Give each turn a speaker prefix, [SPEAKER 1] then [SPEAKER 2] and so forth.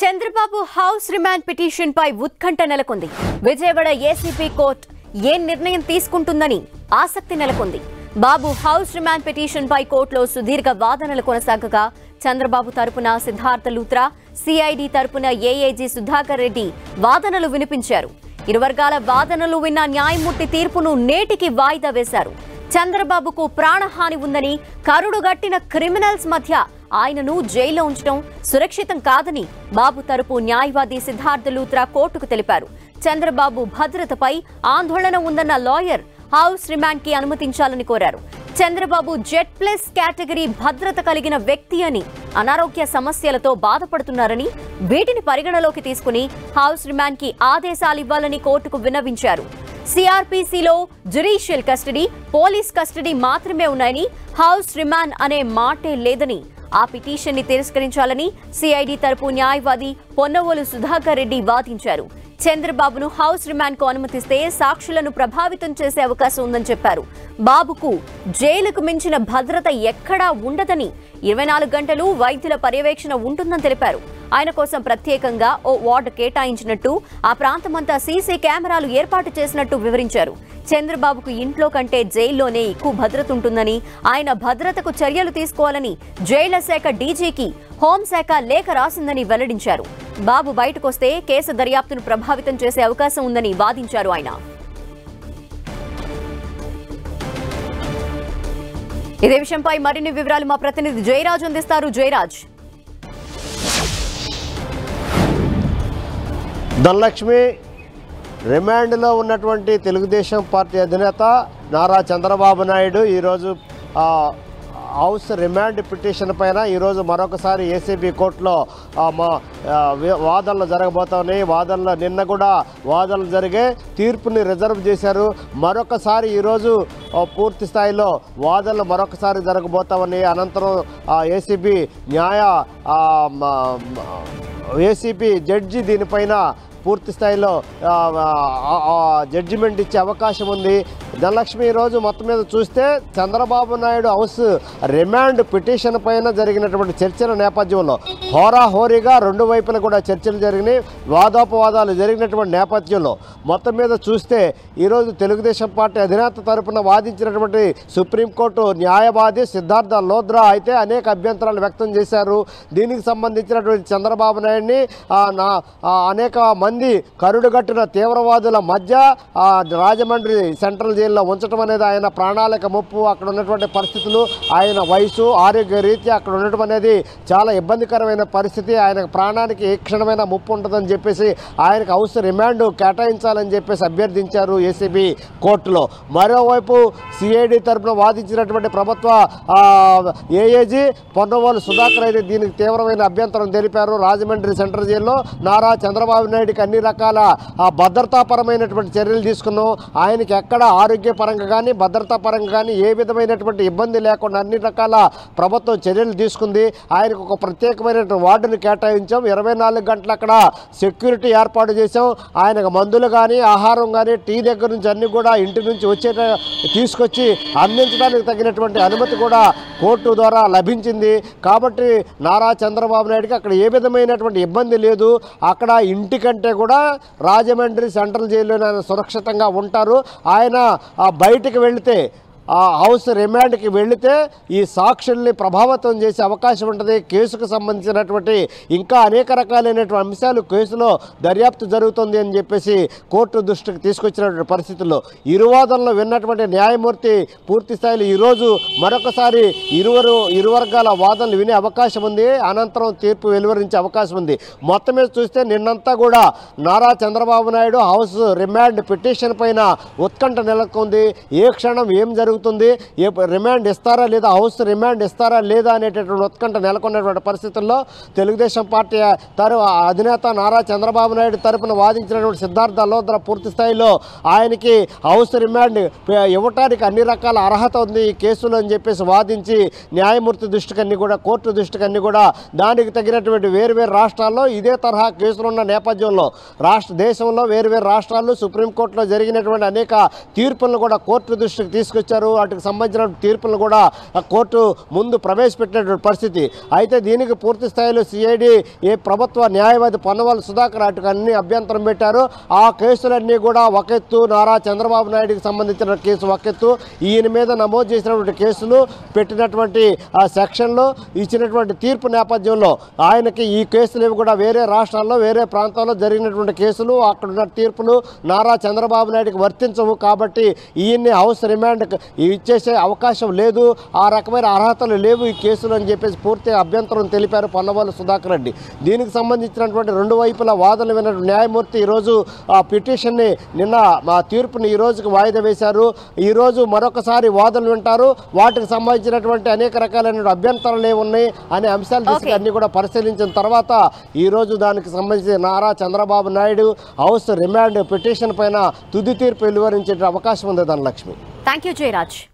[SPEAKER 1] Chandrababu house remand petition పై ఉత్కంఠ నెలకొంది విజయవాడ ఏసీపీ కోర్టు ఏ నిర్ణయం తీసుకుంటుందని ఆసక్తి నెలకొంది బాబు హౌస్ రిమాండ్ పిటిషన్ పై కోర్టులో సుదీర్ఘ వాదనలు కొనసాగగా చంద్రబాబు తరపున సిద్ధార్థ లూత్రా సిఐడి తరపున ఏఏజీ సుధాకర్ రెడ్డి వాదనలు వినిపించారు ఇరు వర్గాల వాదనలు విన్న న్యాయమూర్తి తీర్పును నేటికి వాయిదా వేశారు చంద్రబాబుకు ప్రాణహాని ఉందని కరుడుగట్టిన క్రిమినల్స్ మధ్య ఆయనను జైల్లో ఉంచడం సురక్షితం కాదని బాబు తరపు న్యాయవాది సిద్ధార్థ లూత్రా కోర్టుకు తెలిపారు చంద్రబాబు భద్రతపై ఆందోళన ఉందన్న లాయర్ హౌస్ రిమాండ్ కి అనుమతించాలని కోరారు చంద్రబాబు జెట్ ప్లస్ కేటగిరీ భద్రత కలిగిన వ్యక్తి అని అనారోగ్య సమస్యలతో బాధపడుతున్నారని వీటిని పరిగణలోకి తీసుకుని హౌస్ రిమాండ్ కి ఆదేశాలు ఇవ్వాలని కోర్టుకు విన్నవించారు సిఆర్పిసిలో జుడీషియల్ కస్టడీ పోలీస్ కస్టడీ మాత్రమే ఉన్నాయని హౌస్ రిమాండ్ అనే మాటే లేదని ఆ పిటిషన్ ని తిరస్కరించాలని సిఐడి తరపు న్యాయవాది పొన్నవోలు సుధాకర్ రెడ్డి వాదించారు చంద్రబాబును హౌస్ రిమాండ్కు అనుమతిస్తే సాక్షులను ప్రభావితం చేసే అవకాశం ఉందని చెప్పారు బాబుకు జైలుకు మించిన భద్రత ఎక్కడా ఉండదని ఇరవై నాలుగు గంటలు వైద్యుల పర్యవేక్షణ ఉంటుందని తెలిపారు ఆయన కోసం ప్రత్యేకంగా ఓ వార్డు కేటాయించినట్టు ఆ ప్రాంతమంతా సీసీ కెమెరాలు ఏర్పాటు చేసినట్టు వివరించారు చంద్రబాబుకు ఇంట్లో కంటే జైల్లోనే ఎక్కువ భద్రత ఉంటుందని ఆయన భద్రతకు చర్యలు తీసుకోవాలని జైళ్ల శాఖ డీజీకి హోంశాఖ లేఖ రాసిందని వెల్లడించారు బాబు బయటకొస్తే కేసు దర్యాప్తును ప్రభావితం చేసే అవకాశం ఉందని వాదించారు ఆయన ఇదే విషయంపై మరిన్ని వివరాలు మా ప్రతినిధి జయరాజ్ అందిస్తారు జయరాజ్
[SPEAKER 2] ధనలక్ష్మి రిమాండ్లో ఉన్నటువంటి తెలుగుదేశం పార్టీ అధినేత నారా చంద్రబాబు నాయుడు ఈరోజు హౌస్ రిమాండ్ పిటిషన్ పైన ఈరోజు మరొకసారి ఏసీబీ కోర్టులో వాదనలు జరగబోతున్నాయి వాదనలు నిన్న కూడా వాదనలు జరిగే తీర్పుని రిజర్వ్ చేశారు మరొకసారి ఈరోజు పూర్తి స్థాయిలో వాదనలు మరొకసారి జరగబోతామని అనంతరం ఏసీబీ న్యాయ ఏసీపీ జడ్జి దీనిపైన పూర్తి స్థాయిలో జడ్జిమెంట్ ఇచ్చే అవకాశం ఉంది ధనలక్ష్మి ఈరోజు మొత్తం మీద చూస్తే Chandrababu Naidu house remand petition పైన జరిగినటువంటి చర్చల నేపథ్యంలో హోరాహోరీగా రెండు వైపులు కూడా చర్చలు జరిగినాయి వాదోపవాదాలు జరిగినటువంటి నేపథ్యంలో మొత్తం మీద చూస్తే ఈరోజు తెలుగుదేశం పార్టీ అధినేత తరఫున వాదించినటువంటి సుప్రీంకోర్టు న్యాయవాది సిద్ధార్థ లోద్రా అయితే అనేక అభ్యంతరాలు వ్యక్తం చేశారు దీనికి సంబంధించినటువంటి చంద్రబాబు నాయుడిని అనేక మంది మంది కరుడుగట్టిన తీవ్రవాదుల మధ్య రాజమండ్రి సెంట్రల్ జైల్లో ఉంచడం అనేది ఆయన ప్రణాళిక ముప్పు అక్కడ ఉన్నటువంటి పరిస్థితులు ఆయన వయసు ఆరోగ్య రీత్యా అక్కడ ఉండటం అనేది చాలా ఇబ్బందికరమైన పరిస్థితి ఆయన ప్రాణానికి ఏ క్షణమైన ముప్పు ఉంటుందని చెప్పేసి ఆయనకు హౌస్ రిమాండ్ కేటాయించాలని చెప్పేసి అభ్యర్థించారు ఏసీబీ కోర్టులో మరోవైపు సిఐడి తరఫున వాదించినటువంటి ప్రభుత్వ ఏఏజీ పొన్నవాళ్ళు సుధాకర్ అయితే దీనికి తీవ్రమైన అభ్యంతరం తెలిపారు రాజమండ్రి సెంట్రల్ జైల్లో నారా చంద్రబాబు నాయుడికి అన్ని రకాల భద్రతాపరమైనటువంటి చర్యలు తీసుకున్నాం ఆయనకి ఎక్కడ ఆరోగ్యపరంగా కానీ భద్రతాపరంగా కానీ ఏ విధమైనటువంటి ఇబ్బంది లేకుండా అన్ని రకాల ప్రభుత్వం చర్యలు తీసుకుంది ఆయనకు ఒక ప్రత్యేకమైనటువంటి వార్డును కేటాయించాం ఇరవై గంటలు అక్కడ సెక్యూరిటీ ఏర్పాటు చేసాం ఆయనకు మందులు కానీ ఆహారం కానీ టీ దగ్గర నుంచి అన్నీ కూడా ఇంటి నుంచి వచ్చే తీసుకొచ్చి అందించడానికి తగినటువంటి అనుమతి కూడా కోర్టు ద్వారా లభించింది కాబట్టి నారా చంద్రబాబు నాయుడుకి అక్కడ ఏ విధమైనటువంటి ఇబ్బంది లేదు అక్కడ ఇంటికంటే కూడా రాజమండ్రి సెంట్రల్ జైల్లోనే ఆయన సురక్షితంగా ఉంటారు ఆయన బయటికి వెళితే ఆ హౌస్ రిమాండ్కి వెళితే ఈ సాక్షుల్ని ప్రభావితం చేసే అవకాశం ఉంటుంది కేసుకు సంబంధించినటువంటి ఇంకా అనేక రకాలైనటువంటి అంశాలు కేసులో దర్యాప్తు జరుగుతుంది అని చెప్పేసి కోర్టు దృష్టికి తీసుకొచ్చినటువంటి పరిస్థితుల్లో ఇరువాదంలో విన్నటువంటి న్యాయమూర్తి పూర్తి స్థాయిలో ఈరోజు మరొకసారి ఇరువరు ఇరు వర్గాల వాదనలు వినే అవకాశం ఉంది అనంతరం తీర్పు వెలువరించే అవకాశం ఉంది మొత్తం మీద చూస్తే నిన్నంతా కూడా Nara Chandrababu Naidu house remand petition పైన ఉత్కంఠ నెలకొంది ఏ క్షణం ఏం జరుగుతుంది జరుగుతుంది ఏ రిమాండ్ ఇస్తారా లేదా హౌస్ రిమాండ్ ఇస్తారా లేదా అనేటటువంటి ఉత్కంఠ నెలకొన్నటువంటి పరిస్థితుల్లో తెలుగుదేశం పార్టీ తరు అధినేత నారా చంద్రబాబు నాయుడు తరపున వాదించినటువంటి సిద్ధార్థ లోద్ర పూర్తి స్థాయిలో ఆయనకి హౌస్ రిమాండ్ ఇవ్వటానికి అన్ని రకాల అర్హత ఉంది ఈ కేసులు అని చెప్పేసి వాదించి న్యాయమూర్తి దృష్టికన్నీ కూడా కోర్టు దృష్టికన్నీ కూడా దానికి తగినటువంటి వేరువేరు రాష్ట్రాల్లో ఇదే తరహా కేసులు ఉన్న నేపథ్యంలో రాష్ట్ర దేశంలో వేరువేరు రాష్ట్రాల్లో సుప్రీంకోర్టులో జరిగినటువంటి అనేక తీర్పులను కూడా కోర్టు దృష్టికి తీసుకొచ్చారు చేశారు వాటికి సంబంధించిన తీర్పులను కూడా కోర్టు ముందు ప్రవేశపెట్టినటువంటి పరిస్థితి అయితే దీనికి పూర్తి స్థాయిలో సిఐడి ఏ ప్రభుత్వ న్యాయవాది పన్నవాల సుధాకర్ అటుకు అన్ని అభ్యంతరం పెట్టారు ఆ కేసులన్నీ కూడా ఒకెత్తు నారా చంద్రబాబు నాయుడుకి సంబంధించిన కేసు ఒకెత్తు ఈయన మీద నమోదు చేసినటువంటి కేసులు పెట్టినటువంటి సెక్షన్లు ఇచ్చినటువంటి తీర్పు నేపథ్యంలో ఆయనకి ఈ కేసులు కూడా వేరే రాష్ట్రాల్లో వేరే ప్రాంతాల్లో జరిగినటువంటి కేసులు అక్కడున్న తీర్పులు నారా చంద్రబాబు నాయుడుకి వర్తించవు కాబట్టి ఈయన్ని హౌస్ రిమాండ్ ఇవి ఇచ్చేసే అవకాశం లేదు ఆ రకమైన అర్హతలు లేవు ఈ కేసులు అని చెప్పేసి పూర్తి అభ్యంతరం తెలిపారు పల్లవాలు సుధాకర్ రెడ్డి దీనికి సంబంధించినటువంటి రెండు వైపుల వాదనలు విన న్యాయమూర్తి ఈరోజు ఆ పిటిషన్ని నిన్న మా తీర్పుని ఈ వాయిదా వేశారు ఈరోజు మరొకసారి వాదనలు వింటారు వాటికి సంబంధించినటువంటి అనేక రకాలైన అభ్యంతరాలు ఉన్నాయి అనే అంశాలు తీసుకుని అన్ని కూడా పరిశీలించిన తర్వాత ఈరోజు దానికి సంబంధించి Nara Chandrababu Naidu house remand petition పైన తుది తీర్పు వెలువరించే అవకాశం ఉంది ధనలక్ష్మి
[SPEAKER 1] Thank you, Jairaj.